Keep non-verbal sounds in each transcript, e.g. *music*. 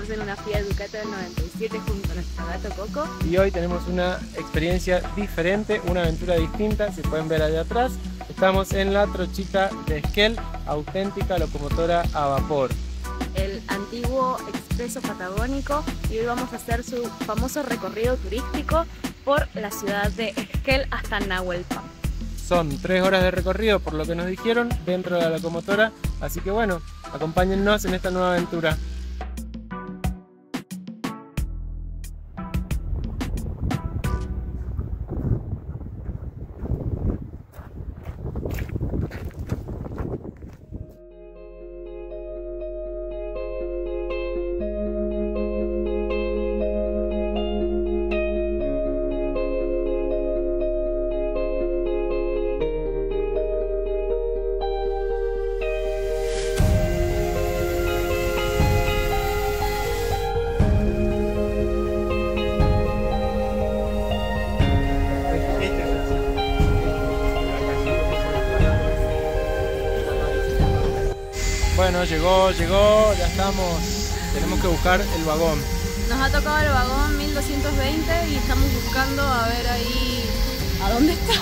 acabamos en una Fiat Ducato del 97 junto a nuestro gato Coco. Y hoy tenemos una experiencia diferente, una aventura distinta, si pueden ver allá atrás. Estamos en la trochita de Esquel, auténtica locomotora a vapor. El antiguo expreso patagónico y hoy vamos a hacer su famoso recorrido turístico por la ciudad de Esquel hasta Nahuelpan. Son tres horas de recorrido por lo que nos dijeron dentro de la locomotora, así que bueno, acompáñennos en esta nueva aventura. Bueno, llegó, llegó, ya estamos. Tenemos que buscar el vagón. Nos ha tocado el vagón 1220 y estamos buscando a ver ahí a dónde está.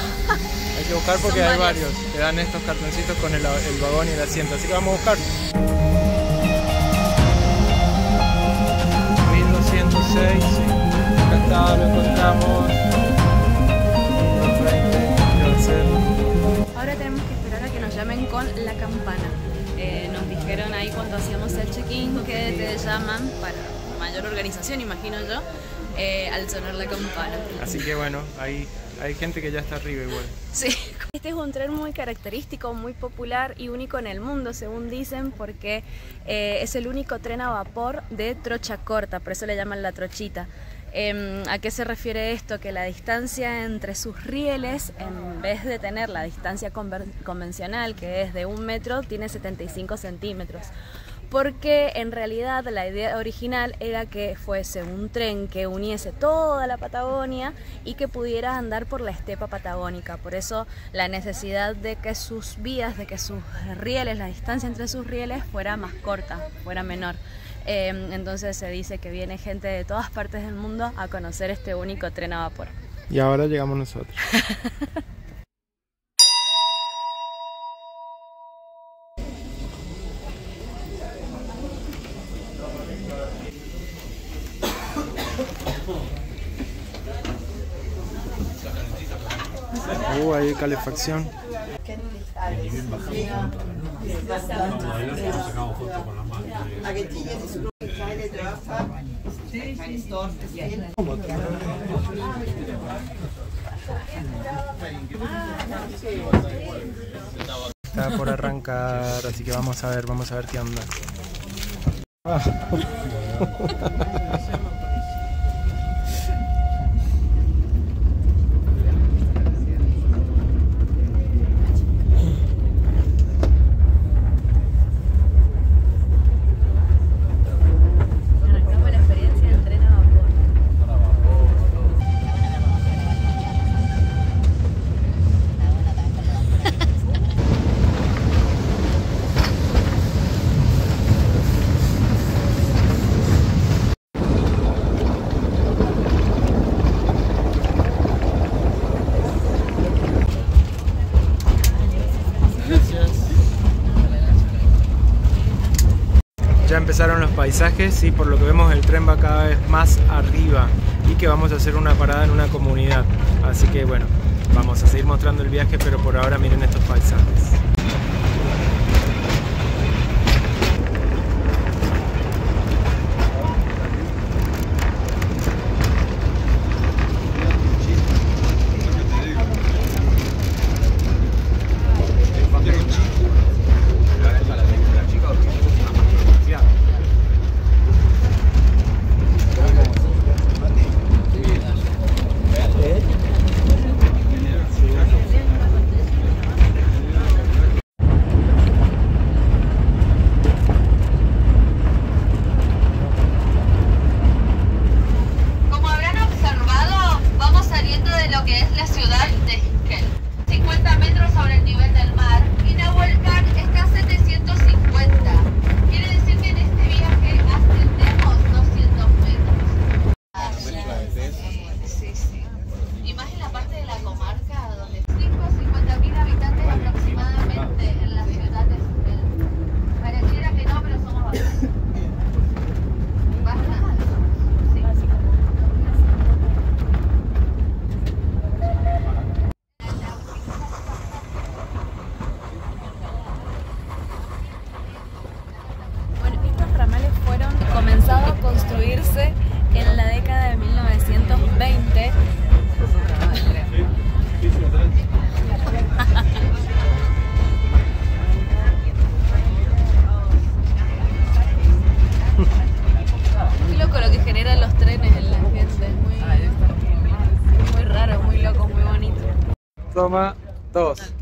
Hay que buscar porque Son hay varios. varios. Te dan estos cartoncitos con el, el vagón y el asiento. Así que vamos a buscar. 1206. Acá está, lo encontramos. 1220. Ahora tenemos que esperar a que nos llamen con la campana. Eh, nos dijeron ahí cuando hacíamos el check-in que te llaman para mayor organización, imagino yo, eh, al sonar la campana. Así que bueno, hay, hay gente que ya está arriba igual. Sí. Este es un tren muy característico, muy popular y único en el mundo, según dicen, porque eh, es el único tren a vapor de trocha corta, por eso le llaman la trochita. Em, ¿A qué se refiere esto? Que la distancia entre sus rieles, en vez de tener la distancia convencional, que es de un metro, tiene 75 centímetros. Porque en realidad la idea original era que fuese un tren que uniese toda la Patagonia y que pudiera andar por la estepa patagónica. Por eso la necesidad de que sus vías, de que sus rieles, la distancia entre sus rieles fuera más corta, fuera menor. Eh, entonces se dice que viene gente de todas partes del mundo a conocer este único tren a vapor. Y ahora llegamos nosotros. Uh, hay calefacción. Está por arrancar, así que vamos a ver, vamos a ver qué onda. *laughs* Ah. Arrancamos la experiencia del tren a vapor. Gracias. Ya empezaron los paisajes y por lo que vemos el tren va cada vez más arriba y que vamos a hacer una parada en una comunidad. Así que bueno, vamos a seguir mostrando el viaje, pero por ahora miren estos paisajes. Toma dos.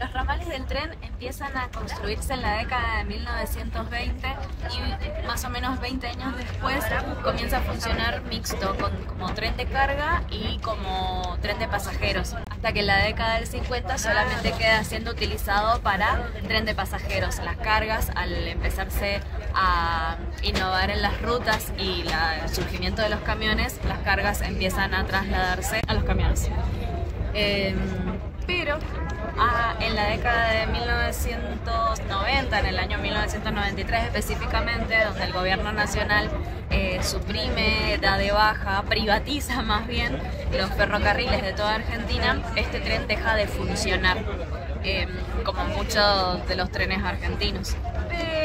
Los ramales del tren empiezan a construirse en la década de 1920 y más o menos 20 años después comienza a funcionar mixto, con, como tren de carga y como tren de pasajeros, hasta que en la década del 50 solamente queda siendo utilizado para tren de pasajeros. Las cargas, al empezarse a innovar en las rutas y el surgimiento de los camiones, las cargas empiezan a trasladarse a los camiones. Em, pero ah, en la década de 1990, en el año 1993 específicamente, donde el gobierno nacional eh, suprime, da de baja, privatiza *laughs* más bien los ferrocarriles de toda Argentina, este tren deja de funcionar, em, como muchos de los trenes argentinos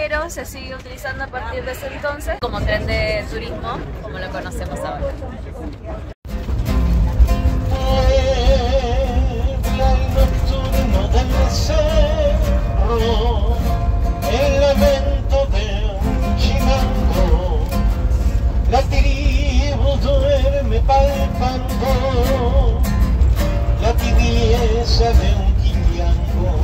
pero se sigue utilizando a partir de ese entonces como tren de turismo, como lo conocemos ahora. El lamento de un chimango, la tribu duerme palpando. La tibieza de un quillango.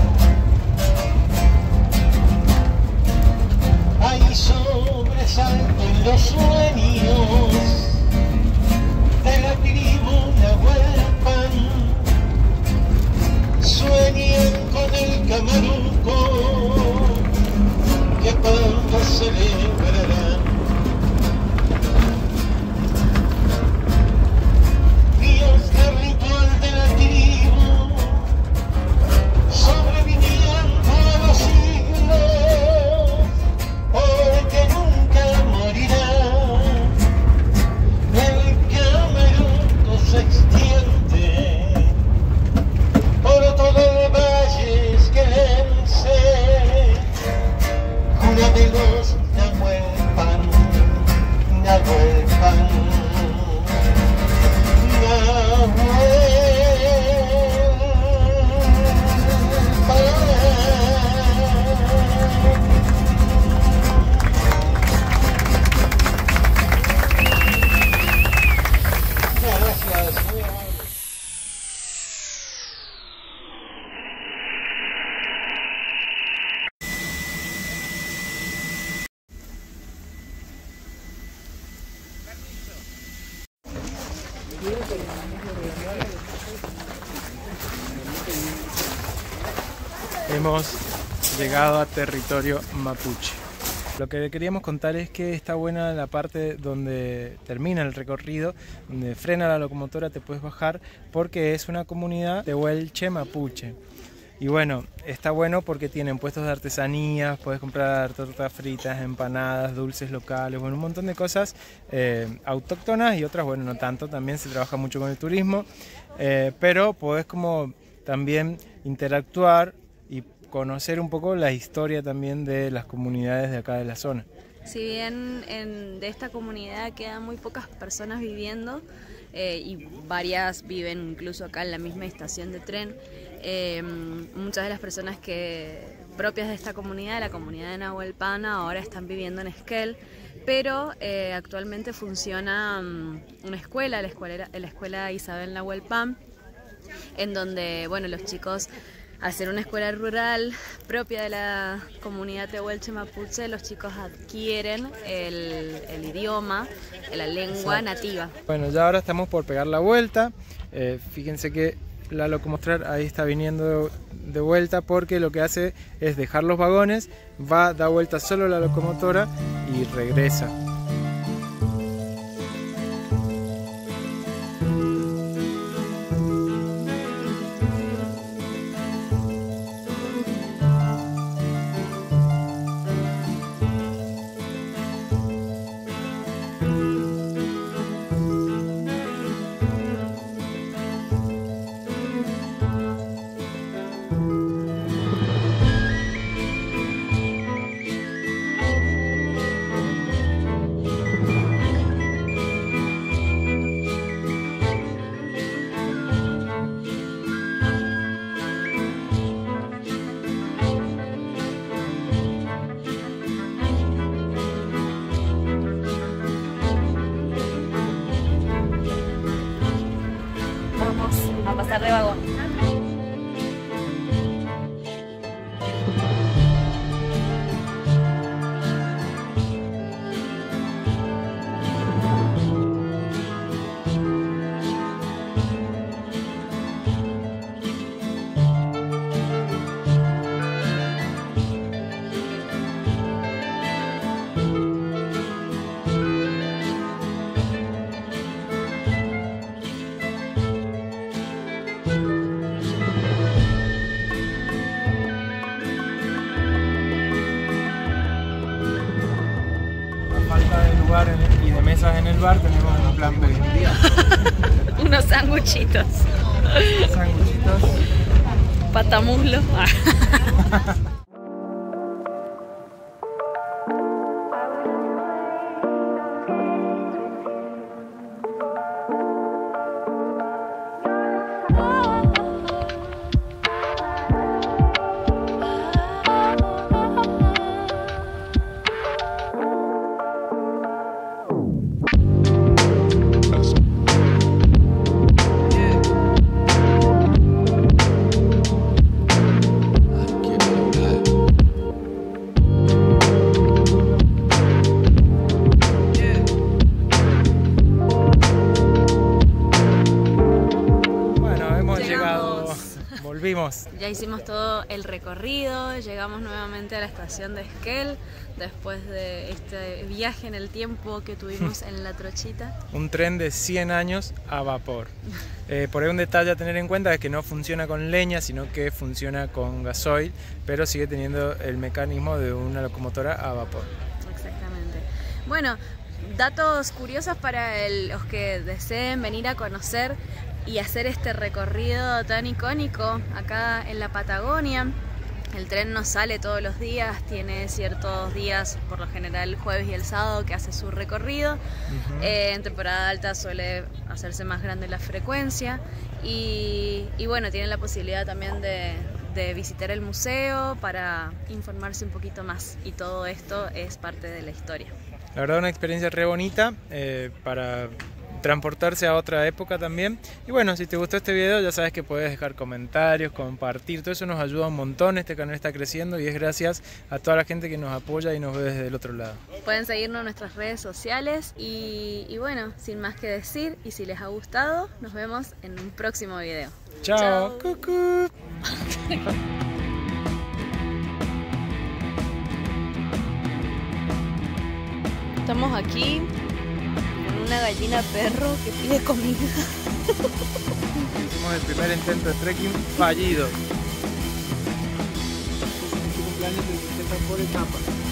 Hay sobresalto en los sueños Camaruco, que banda se lembrará. Hemos llegado a territorio mapuche. Lo que queríamos contar es que está buena la parte donde termina el recorrido, donde frena la locomotora, te puedes bajar, porque es una comunidad de Huelche mapuche. Y bueno, está bueno porque tienen puestos de artesanías, puedes comprar tortas fritas, empanadas, dulces locales, bueno, un montón de cosas eh, autóctonas y otras, bueno, no tanto, también se trabaja mucho con el turismo, eh, pero podés como también interactuar conocer un poco la historia también de las comunidades de acá de la zona. Si bien en- de esta comunidad quedan muy pocas personas viviendo eh, y varias viven incluso acá en la misma estación de tren, eh, muchas de las personas que propias de esta comunidad, la comunidad de Nahuelpana, ahora están viviendo en Esquel, pero eh, actualmente funciona mm, una escuela, la escuela, la escuela Isabel Nahuelpan, en donde bueno los chicos ser una escuela rural propia de la comunidad tehuelche mapuche, los chicos adquieren el, el idioma, la lengua nativa. Bueno, ya ahora estamos por pegar la vuelta. Eh, fíjense que la locomotora ahí está viniendo de vuelta porque lo que hace es dejar los vagones, va, da vuelta solo la locomotora y regresa. Sanguchitos. Sanguchitos. Patamuslo. *laughs* hicimos todo el recorrido, llegamos nuevamente a la estación de Esquel después de este viaje en el tiempo que tuvimos *laughs* en la trochita. Un tren de 100 años a vapor. Eh, por ahí un detalle a tener en cuenta es que no funciona con leña, sino que funciona con gasoil, pero sigue teniendo el mecanismo de una locomotora a vapor. Exactamente. Bueno, datos curiosos para el- los que deseen venir a conocer y hacer este recorrido tan icónico acá en la Patagonia. El tren no sale todos los días, tiene ciertos días, por lo general el jueves y el sábado, que hace su recorrido. Ujú. Eh, en temporada alta suele hacerse más grande la frecuencia y, y bueno, tienen la posibilidad también de, de visitar el museo para informarse un poquito más y todo esto es parte de la historia. La verdad una experiencia re bonita eh, para transportarse a otra época también. Y bueno, si te gustó este video ya sabes que puedes dejar comentarios, compartir, todo eso nos ayuda un montón, este canal está creciendo y es gracias a toda la gente que nos apoya y nos ve desde el otro lado. Pueden seguirnos en nuestras redes sociales y, y bueno, sin más que decir y si les ha gustado, nos vemos en un próximo video. Chao, cucú. Estamos aquí una gallina perro que pide comida. Hicimos el primer intento de trekking fallido. Cumpleaños te por etapa.